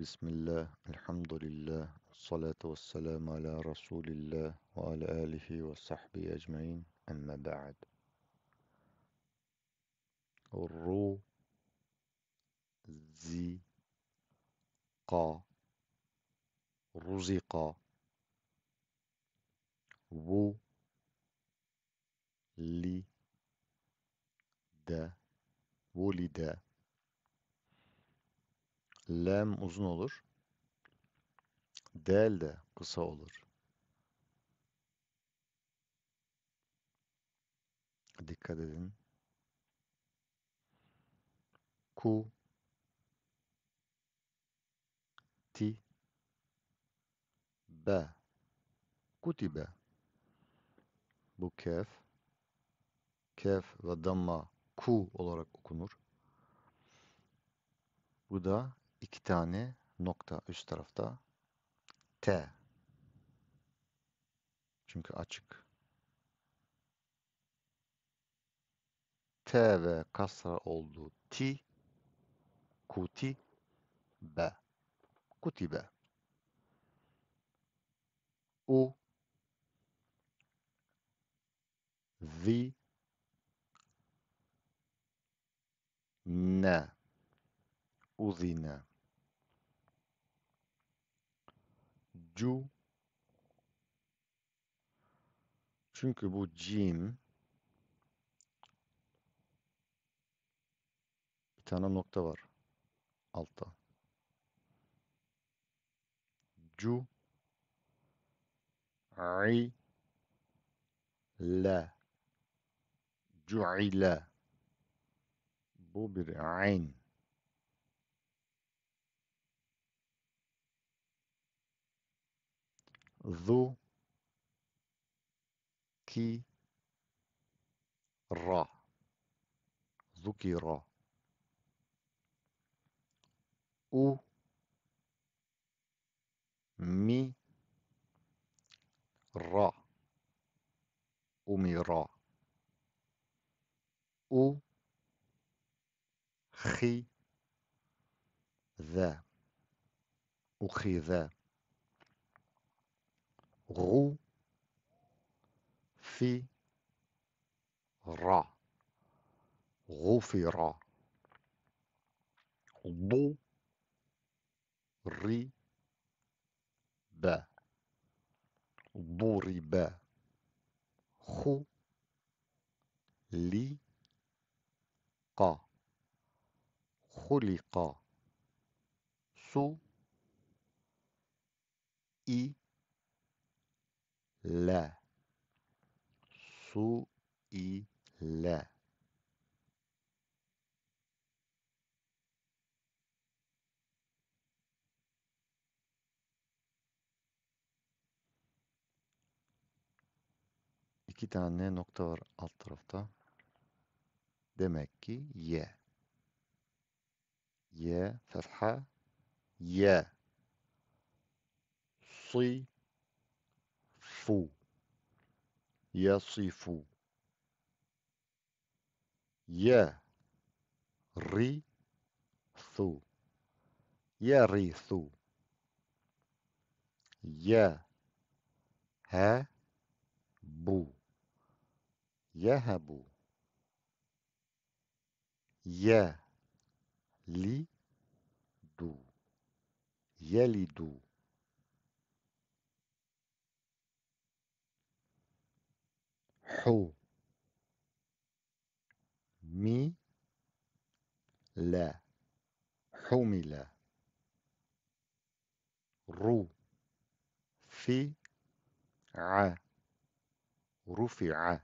بسم الله الحمد لله والصلاة والسلام على رسول الله وعلى آله وصحبه أجمعين أما بعد. رو زي قا رزق و لي د ولد. Lem uzun olur. Del de kısa olur. Dikkat edin. Ku ti be kutibe bu kef kef ve damma ku olarak okunur. Bu da iki tane nokta üst tarafta T. Çünkü açık. T ve kasra olduğu T kuti B. Kutibe. U vi ne uzine Cu çünkü bu cim bir tane nokta var altta. Cu i. La cu'ile bu bir ayn ذو كي را. ذكر أو مي را. أميرا أو خي ذا. أخذ غو في را. غفر ضو ري با ضرب خو لي قا. خلق سو إي le su i ile iki tane nokta var alt tarafta. Demek ki ye. Ye, fetha, ye. Si, yasifu yasifu Ye, ri thu ya ri thu ha bu. Yahabu Ye, li du. Yalidu حو. مي. لا. حمل. رو. في. ع. رفع.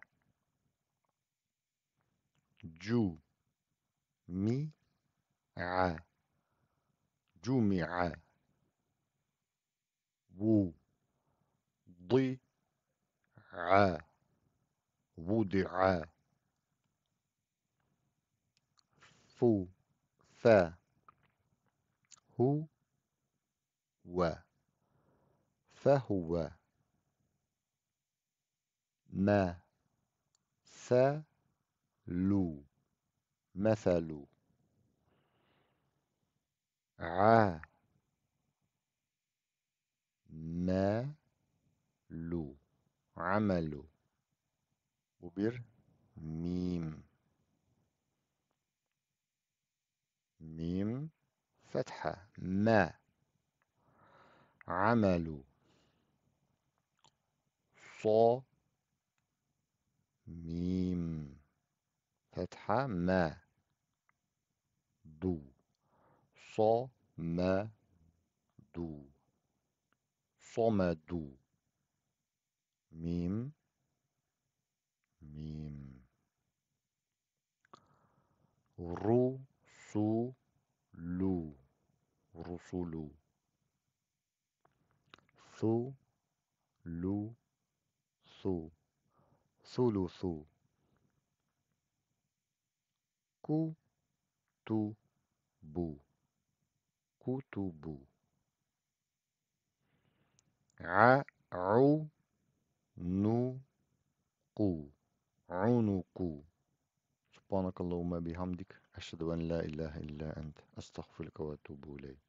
جو. مي. ع. جمع. و. ض. ع. وضع فو ف هو و فهو ما ثلو مثل ع ما لو عملوا وبير ميم. ميم فتحة. ما. عمل. صو ميم فتحة. ما. دو. صو ما. دو. صمدوا ميم ميم. رسول رسل ثلث ثلث كتب كتب عنق. عنق سبحانك اللهم بحمدك أشهد أن لا إله إلا أنت أستغفرك وأتوب إليك.